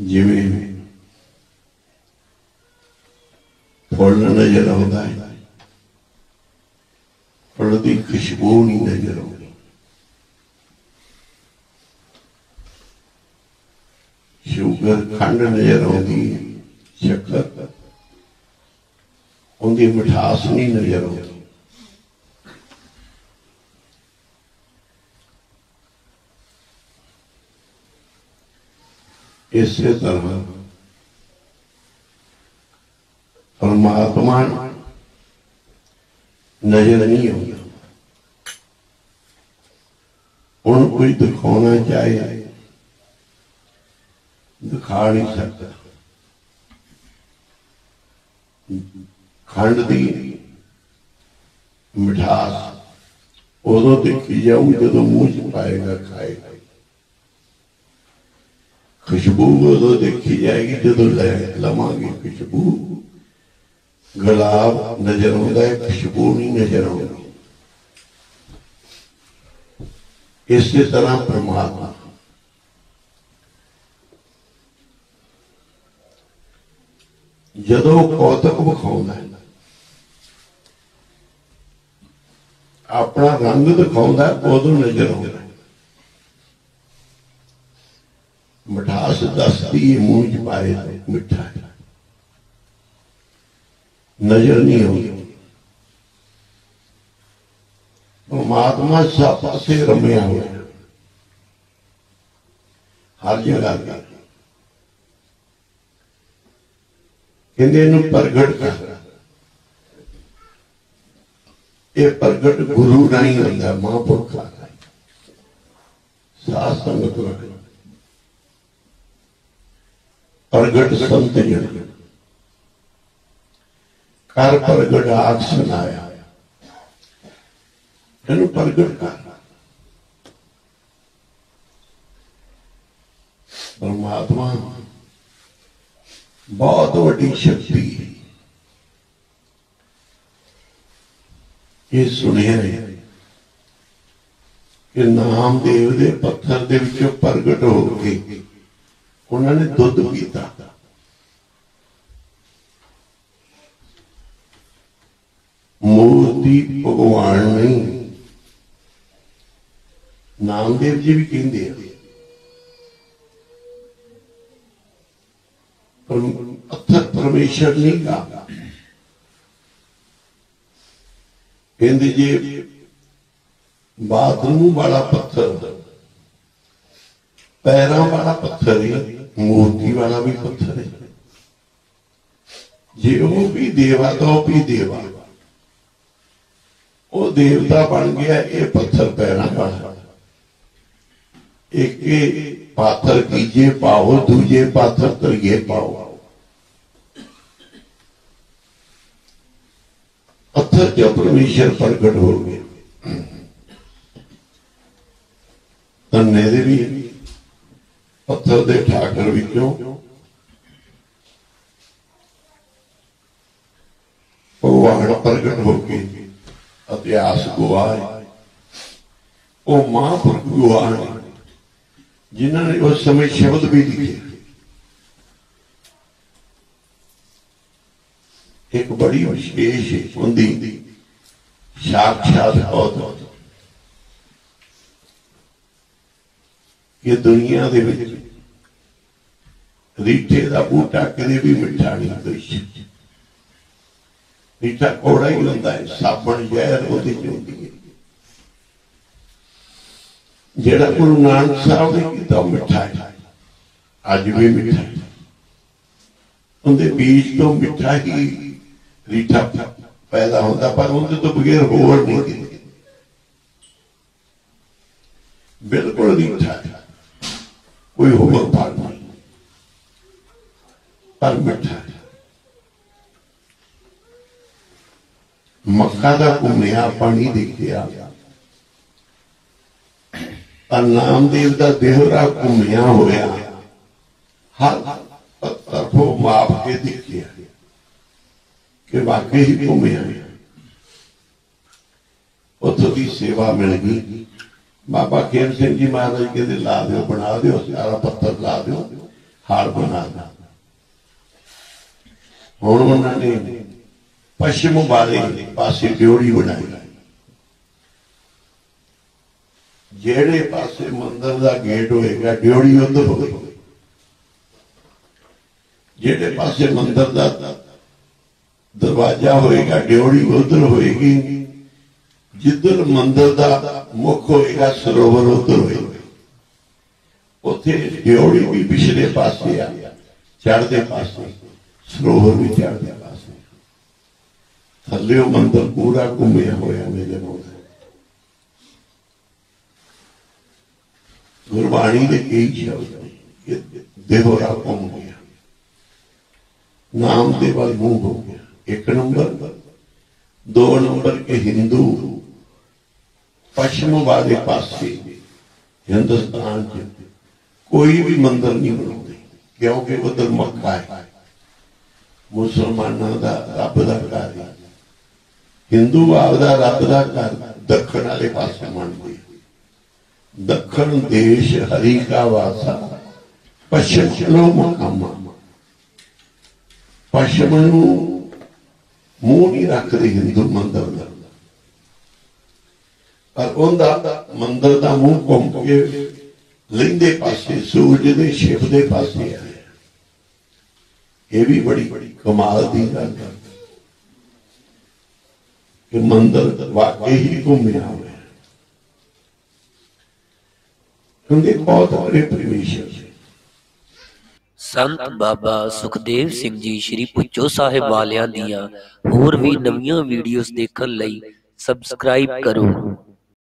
ਜਿਵੇਂ ਫੁੱਲ ਨਜ਼ਰ ਆਉਂਦਾ ਹੈ। ਫੁੱਲ ਦੀ ਖੁਸ਼ਬੂ ਨਹੀਂ ਨਜ਼ਰ ਆਉਂਦੀ। ਸ਼ੂਗਰ ਖੰਡ ਨਜ਼ਰ ਆਉਂਦੀ ਸ਼ੱਕਰ। ਉਹਦੀ ਮਿਠਾਸ ਨਹੀਂ ਨਜ਼ਰ ਆਉਂਦੀ। ਇਸੇ ਤਰ੍ਹਾਂ ਪਰਮਾਤਮਾ ਨਜ਼ਰ ਨਹੀਂ ਆਉਂਦਾ ਹੁਣ ਕੋਈ ਦਿਖਾਉਣਾ ਚਾਹੇ ਦਿਖਾ ਨਹੀਂ ਸਕਦਾ ਖੰਡ ਦੀ ਮਿਠਾਸ ਉਦੋਂ ਦੇਖੀ ਜਾਊ ਜਦੋਂ ਮੂੰਹ ਚ ਪਾਏਗਾ ਖਾਏਗਾ ਖੁਸ਼ਬੂ ਉਦੋਂ ਦੇਖੀ ਜਾਏਗੀ ਜਦੋਂ ਲੈ ਲਵਾਂਗੇ ਖੁਸ਼ਬੂ। ਗੁਲਾਬ ਨਜ਼ਰ ਆਉਂਦਾ ਹੈ, ਖੁਸ਼ਬੂ ਨਹੀਂ ਨਜ਼ਰ ਆਉਂਦੀ। ਇਸੇ ਤਰ੍ਹਾਂ ਪਰਮਾਤਮਾ। ਜਦੋਂ ਕੌਤਕ ਵਿਖਾਉਂਦਾ ਹੈ, ਆਪਣਾ ਰੰਗ ਦਿਖਾਉਂਦਾ ਉਦੋਂ ਨਜ਼ਰ ਆਉਂਦਾ ਹੈ। ਮੂੰਹ ਚ ਪਾਏ ਮਿੱਠਾ ਨਜ਼ਰ ਨਹੀਂ ਆਉਂਦੀ। ਪਰਮਾਤਮਾ ਸਭ ਪਾਸੇ ਰਮਿਆ ਹੋਇਆ ਹੈ। ਹਰ ਜਗ੍ਹਾ ਤੇ। ਕਹਿੰਦੇ ਇਹਨੂੰ ਪ੍ਰਗਟ ਕਰ। ਇਹ ਪ੍ਰਗਟ ਗੁਰੂ ਨਹੀਂ ਹੁੰਦਾ, ਮਹਾਂਪੁਰਖਾਂ ਦਾ ਸਾਧ ਸੰਗਤ ਦਾ ਪ੍ਰਗਟ ਸੰਤ ਜਨ ਕਰ ਪ੍ਰਗਟ ਆਖ ਸੁਨਾਇਆ। ਇਹਨੂੰ ਪ੍ਰਗਟ ਕਰ। ਪਰਮਾਤਮਾ, ਬਹੁਤ ਵੱਡੀ ਸ਼ਕਤੀ ਹੈ। ਇਹ ਸੁਣਿਆ ਕਿ ਨਾਮਦੇਵ ਦੇ ਪੱਥਰ ਦੇ ਵਿੱਚੋਂ ਪ੍ਰਗਟ ਹੋ ਕੇ ਉਹਨਾਂ ਨੇ ਦੁੱਧ ਪੀਤਾ। ਮੂਰਤੀ ਭਗਵਾਨ ਨਹੀਂ। ਨਾਮਦੇਵ ਜੀ ਵੀ ਕਹਿੰਦੇ ਆ। ਪਰ ਪੱਥਰ ਪਰਮੇਸ਼ਰ ਨਹੀਂ ਗਾ। ਕਹਿੰਦੇ ਜੇ ਬਾਥਰੂਮ ਵਾਲਾ ਪੱਥਰ, ਪੈਰਾਂ ਵਾਲਾ ਪੱਥਰ ਹੀ ਮੂਰਤੀ ਵਾਲਾ ਵੀ ਪੱਥਰ ਹੈ। ਜੇ ਉਹ ਵੀ ਦੇਵਾ ਤਾਂ ਉਹ ਵੀ ਦੇਵਾ। ਉਹ ਦੇਵਤਾ ਬਣ ਗਿਆ, ਇਹ ਪੱਥਰ ਪੈਰਾਂ ਵਾਲਾ। ਇੱਕ ਇਹ ਪਾਥਰ ਕੀਜੇ ਪਾਓ, ਦੂਜੇ ਪਾਥਰ ਤਰੀਏ ਪਾਓ। ਪੱਥਰ ਚ ਪਰਮੇਸ਼ਰ ਪ੍ਰਗਟ ਹੋ ਗਏ। ਤੰਨੇ ਦੇ ਵੀ ਪੱਥਰ ਦੇ ਠਾਕਰ ਵਿੱਚੋਂ। ਭਗਵਾਨ ਪ੍ਰਗਟ ਹੋ ਕੇ ਇਤਿਹਾਸ ਗਵਾਏ। ਉਹ ਮਹਾਂਪੁਰਖ ਗਵਾਏ ਜਿਨ੍ਹਾਂ ਨੇ ਉਸ ਸਮੇਂ ਸ਼ਬਦ ਵੀ ਲਿਖੇ। ਇੱਕ ਬੜੀ ਵਿਸ਼ੇਸ਼ ਹੁੰਦੀ, ਸਾਖਸ਼ਾਤ ਬਹੁਤ ਇਹ ਦੁਨੀਆ ਦੇ ਵਿੱਚ ਰੀਠੇ ਦਾ ਬੂਟਾ ਕਦੇ ਵੀ ਮਿੱਠਾ ਨਹੀਂ ਹੁੰਦਾ। ਰੀਠਾ ਕੋੜਾ ਹੀ ਹੁੰਦਾ ਹੈ, ਸਾਬਣ ਜ਼ਹਿਰ ਉਹਦੇ ਹੁੰਦੀ ਹੈ। ਜਿਹੜਾ ਗੁਰੂ ਨਾਨਕ ਸਾਹਿਬ ਨੇ ਕੀਤਾ ਮਿੱਠਾ ਹੈ। ਅੱਜ ਵੀ ਮਿੱਠਾ ਹੈ। ਉਹਦੇ ਬੀਜ ਤੋਂ ਮਿੱਠਾ ਹੀ ਰੀਠਾ ਪੈਦਾ ਹੁੰਦਾ, ਪਰ ਉਹਦੇ ਤੋਂ ਬਗੈਰ ਹੋਰ ਨਹੀਂ। ਬਿਲਕੁਲ ਰੀਠਾ ਹੈ। ਕੋਈ ਹੋਰ ਫਲ ਨਹੀਂ। ਪਰ ਮਿੱਠਾ ਹੈ। ਮੱਕਾ ਦਾ ਘੁੰਮਿਆ ਪਾਣੀ ਦੇਖਿਆ। ਪਰ ਨਾਮਦੇਵ ਦਾ ਦੇਹਰਾ ਘੁੰਮਿਆ ਹੋਇਆ। ਹਰ ਤਰਫੋਂ ਮਾਪ ਕੇ ਦੇਖਿਆ। ਕਿ ਵਾਕਈ ਹੀ ਘੁੰਮਿਆ। ਹੈ ਉੱਥੋਂ ਦੀ ਸੇਵਾ ਮਿਲ ਗਈ। ਬਾਬਾ ਖੇਮ ਸਿੰਘ ਜੀ ਮਹਾਰਾਜ ਕਹਿੰਦੇ, ਲਾ ਦਿਓ, ਬਣਾ ਦਿਓ ਸਾਰਾ ਪੱਥਰ ਲਾ ਦਿਓ, ਹਾਰ ਬਣਾ ਦਿਓ। ਹੁਣ ਉਹਨਾਂ ਨੇ ਪੱਛਮ ਵਾਲੇ ਪਾਸੇ ਡਿਉੜੀ ਬਣਾਈ। ਜਿਹੜੇ ਪਾਸੇ ਮੰਦਰ ਦਾ ਗੇਟ ਹੋਏਗਾ ਡਿਉੜੀ ਉਧਰ ਹੋਵੇਗੀ ਜਿਹੜੇ ਪਾਸੇ ਮੰਦਰ ਦਾ ਦਰਵਾਜ਼ਾ ਹੋਏਗਾ ਡਿਉੜੀ ਉਧਰ ਹੋਏਗੀ। ਜਿੱਧਰ ਮੰਦਰ ਦਾ ਮੁੱਖ ਹੋਏਗਾ, ਸਰੋਵਰ ਉਧਰ ਹੋਏਗਾ। ਉੱਥੇ ਡਿਉੜੀ ਵੀ ਪਿਛਲੇ ਪਾਸੇ ਆ, ਚੜ੍ਹਦੇ ਪਾਸੇ, ਸਰੋਵਰ ਵੀ ਚੜ੍ਹਦੇ ਪਾਸੇ। ਥੱਲੇ ਉਹ ਮੰਦਰ ਪੂਰਾ ਘੁੰਮਿਆ ਹੋਇਆ ਮੇਰੇ ਮੋਹ ਗੁਰਬਾਣੀ ਦੇ ਕਈ ਸ਼ਬਦ ਨੇ ਘੁੰਮ ਗਿਆ। ਨਾਮ ਦੇ ਵੱਲ ਮੂੰਹ ਹੋ ਗਿਆ। ਇੱਕ ਨੰਬਰ, ਦੋ ਨੰਬਰ ਕੇ ਹਿੰਦੂ ਪੱਛਮ ਵਾਲੇ ਪਾਸੇ ਹਿੰਦੁਸਤਾਨ ਚ ਕੋਈ ਵੀ ਮੰਦਰ ਨਹੀਂ ਬਣਾਉਂਦੇ, ਕਿਉਂਕਿ ਉਧਰ ਮੱਕਾ ਹੈ। ਮੁਸਲਮਾਨਾਂ ਦਾ ਰੱਬ ਦਾ ਘਰ ਹੈ। ਹਿੰਦੂ ਆਪਦਾ ਰੱਬ ਦਾ ਘਰ ਦੱਖਣ ਵਾਲੇ ਪਾਸੇ ਮੰਨਦੇ ਦੱਖਣ ਦੇਸ਼ ਹਰੀ ਕਾ ਵਾਸਾ, ਪੱਛਮ ਚਲੋ ਮਕਾਮਾ। ਪੱਛਮ ਨੂੰ ਮੂੰਹ ਨਹੀਂ ਰੱਖਦੇ ਹਿੰਦੂ ਮੰਦਰ ਦਾ। ਪਰ ਉਹਦਾ ਮੰਦਰ ਦਾ ਮੂੰਹ ਘੁੰਮ ਕੇ ਲੈਂਦੇ ਪਾਸੇ, ਸੂਰਜ ਦੇ ਛਿਪ ਦੇ ਪਾਸੇ ਆ ਇਹ ਵੀ ਬੜੀ ਕਮਾਲ ਦੀ ਗੱਲ ਹੈ ਕਿ ਮੰਦਰ ਵਾਕਈ ਹੀ ਘੁੰਮਿਆ ਹੋਇਆ ਕਿਉਂਕਿ ਬਹੁਤ ਬੜੇ ਪਰਮੇਸ਼ਰ ਸੰਤ ਬਾਬਾ ਸੁਖਦੇਵ ਸਿੰਘ ਜੀ ਸ੍ਰੀ ਪੁੱਚੋ ਸਾਹਿਬ ਵਾਲਿਆਂ ਦੀਆਂ ਹੋਰ ਵੀ ਨਵੀਆਂ ਵੀਡੀਓਜ਼ ਦੇਖਣ ਲਈ ਸਬਸਕ੍ਰਾਈਬ ਕਰੋ।